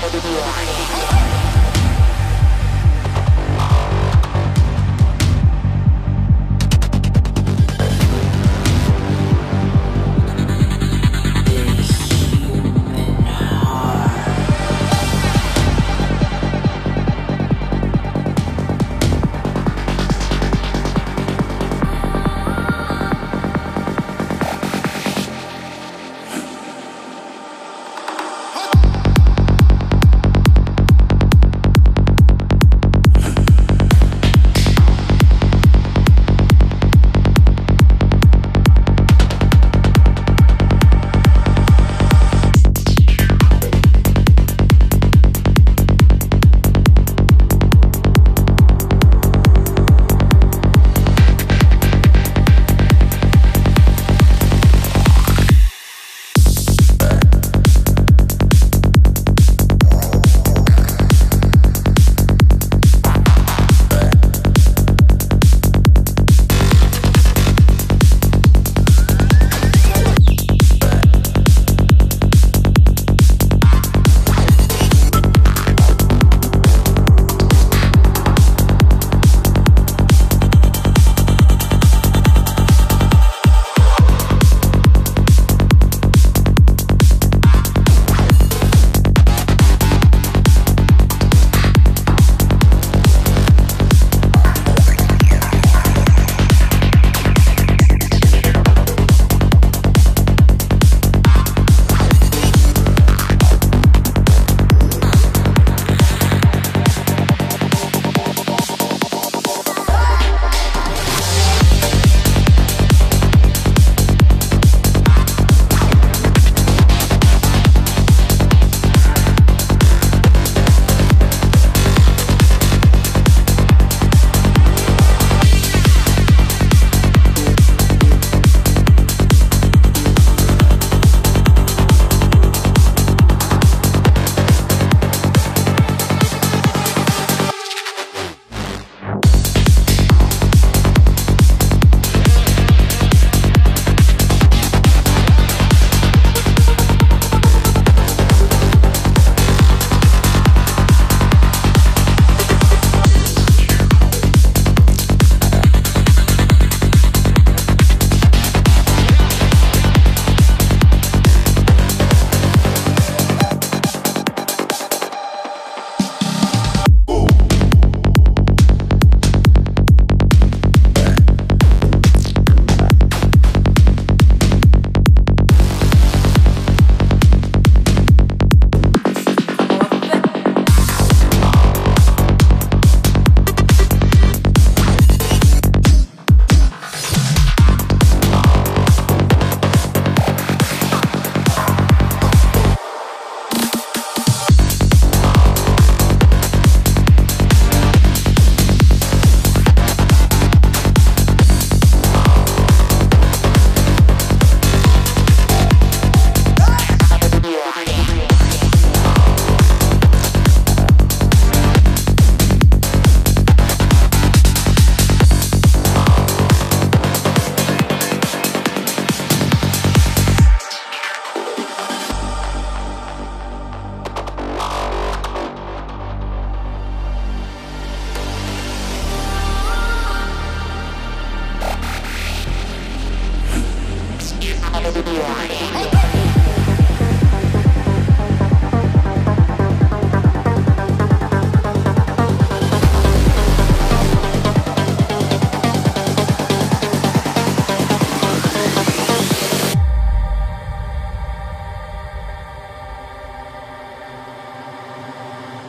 Party.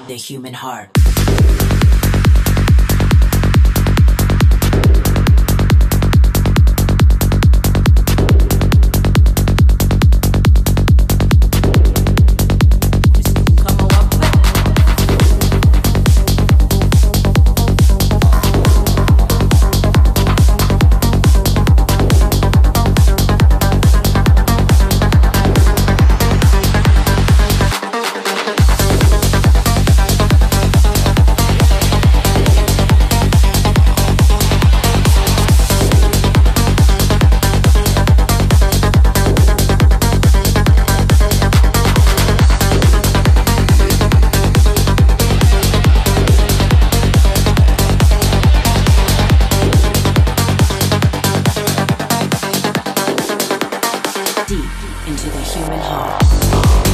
the human heart. Yeah.